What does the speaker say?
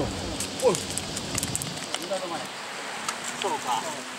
おい。そうか。